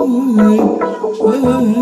Hey, hey,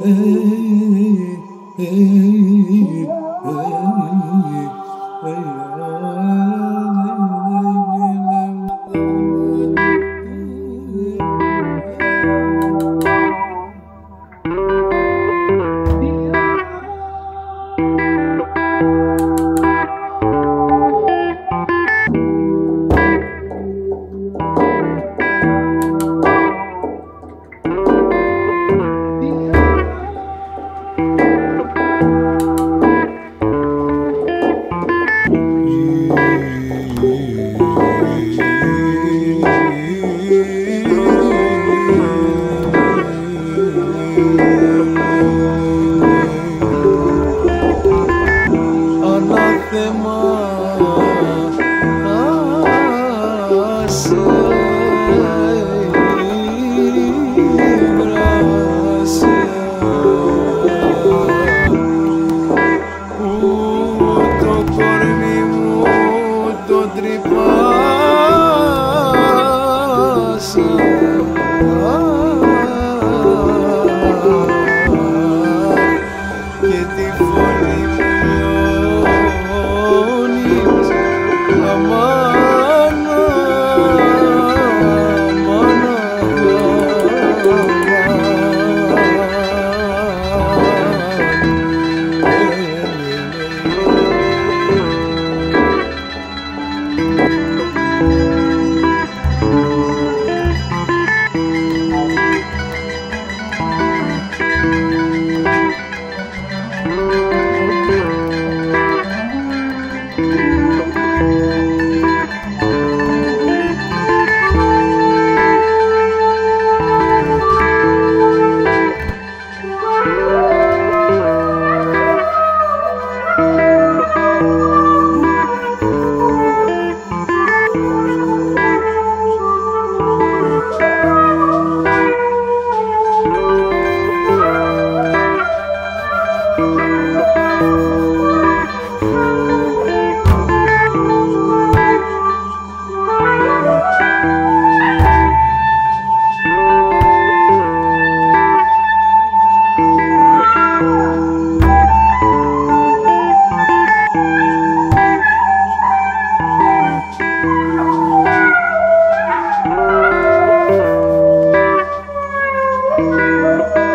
hey. Mm-hmm. love.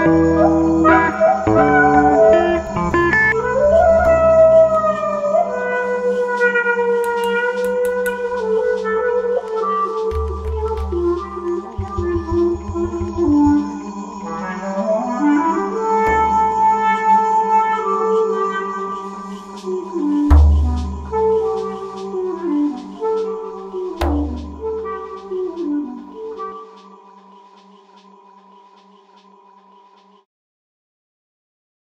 Oh.